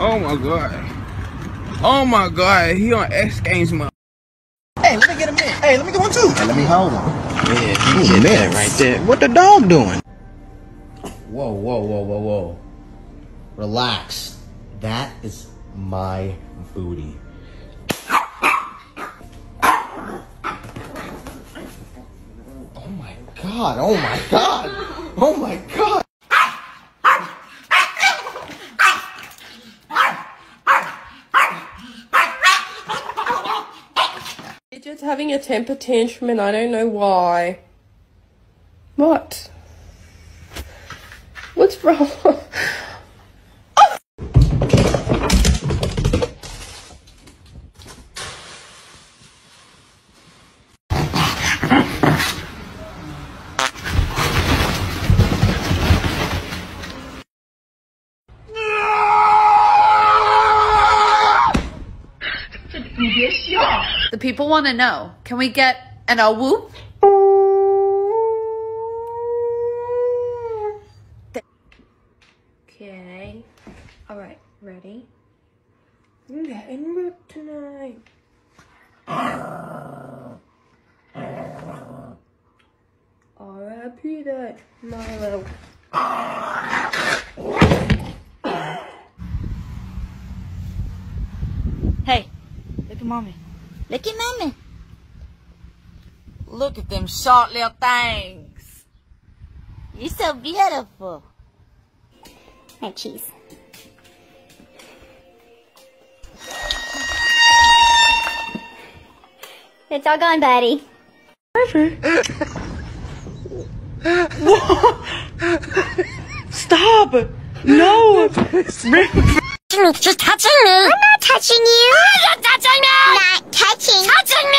Oh my god. Oh my god. He on X Games mode. Hey, let me get a minute. Hey, let me get one too. Hey, let me hold him. Yeah, he's get man. right there. What the dog doing? Whoa, whoa, whoa, whoa, whoa. Relax. That is my booty. Oh my god, oh my god, oh my god. It's just having a temper tantrum and I don't know why. What? What's wrong? The people want to know. Can we get an a whoop? Okay. Alright, ready? I'm getting ripped tonight. R.I.P. that Milo. Hey, look at mommy. Look at mommy. Look at them short little things. You're so beautiful. My cheese. It's all gone, buddy. Stop! No! She's touching me. I'm not touching you. You're touching me. Not 还庭。超精了。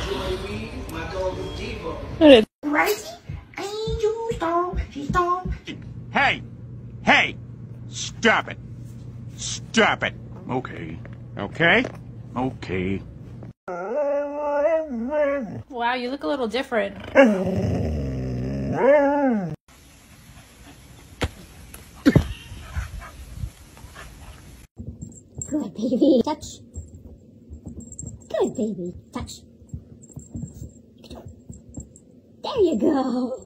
Stop it! Stop it! Okay. Okay? Okay. Wow, you look a little different. Good baby. Touch. Good baby. Touch. There you go.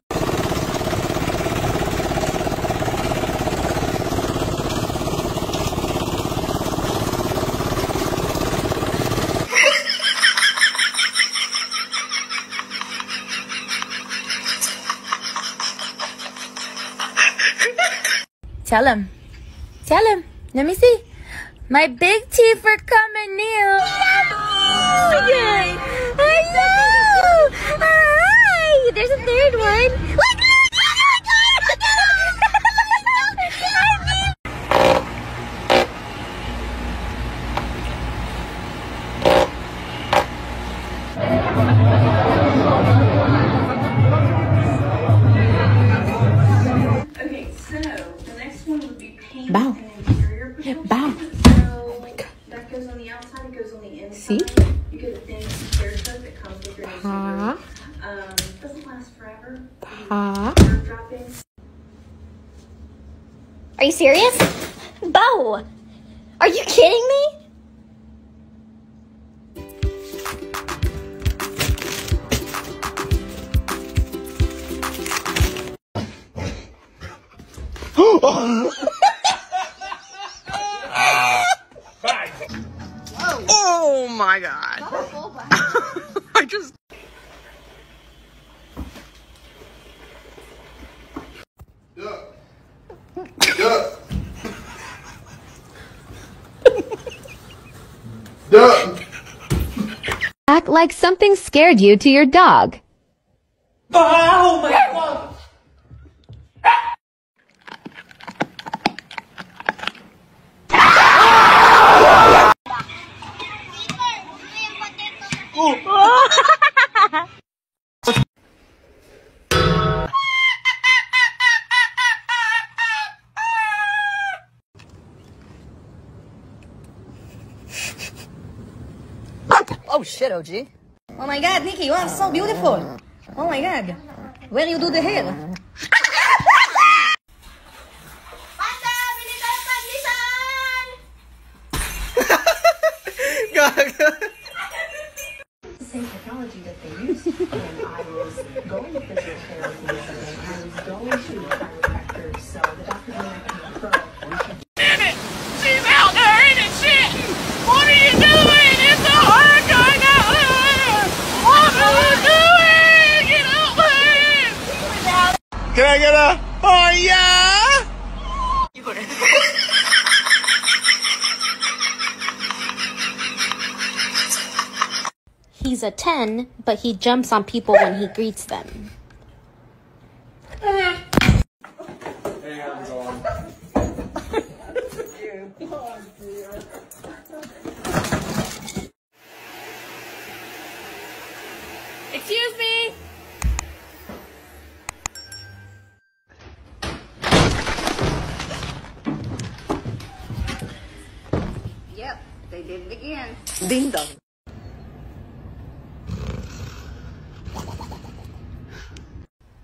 Tell him. Tell him. Let me see. My big teeth are coming new. Yay! Hello! Hi! There's a third one. Are you serious? Bo! Are you kidding me? Oh my god. I just Act like something scared you to your dog. Oh my god. Shit, OG. Oh my god, Nikki, you are so beautiful. Oh my god. When you do the hair? Can I get a? Oh yeah! He's a 10, but he jumps on people when he greets them. Excuse Yep, they did it again. Ding dong.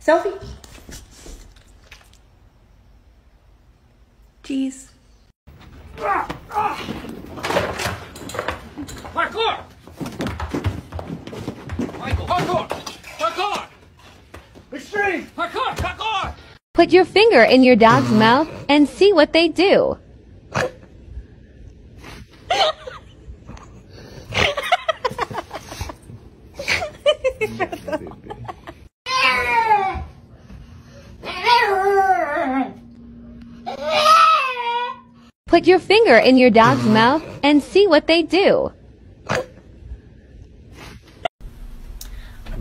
Selfie. Cheese. Parkour! Michael, parkour! Parkour! Extreme! Parkour! Parkour! Put your finger in your dog's mouth and see what they do. Put your finger in your dog's mouth and see what they do. I'm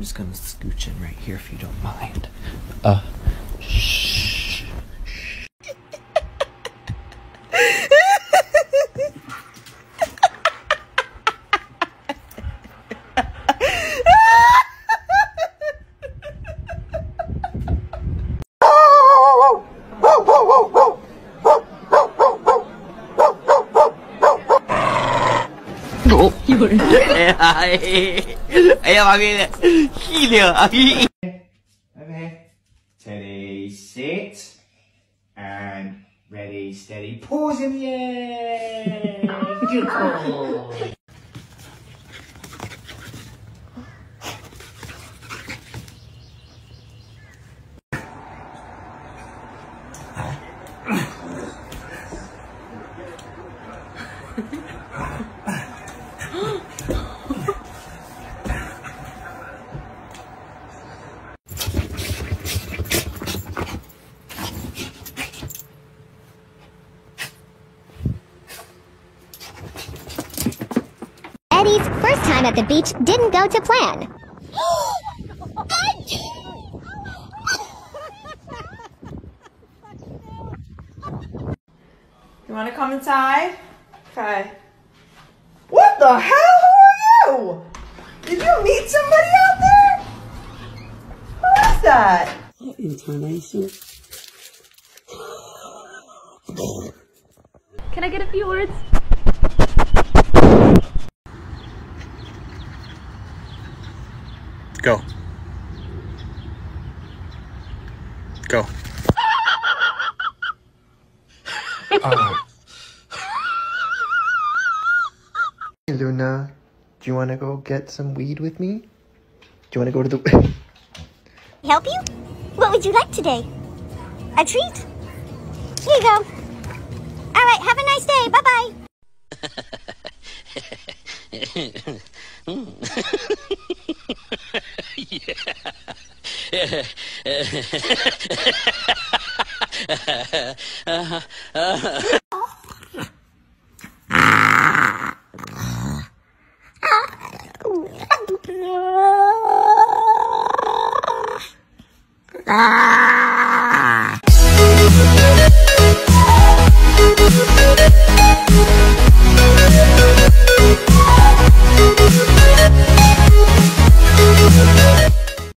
just gonna scooch in right here if you don't mind. Uh, shh. Ella va bien. Gilio. Okay. Steady, sit. And ready, steady, pause in the air. Eddie's first time at the beach didn't go to plan. You want to come inside? Okay. What the hell? Who are you? Did you meet somebody out there? Who is that? Intonation. Can I get a few words? Go. Go. Uh, Luna, do you want to go get some weed with me? Do you want to go to the. Help you? What would you like today? A treat? Here you go. All right, have a nice day. Bye bye bye. yeah. Ah!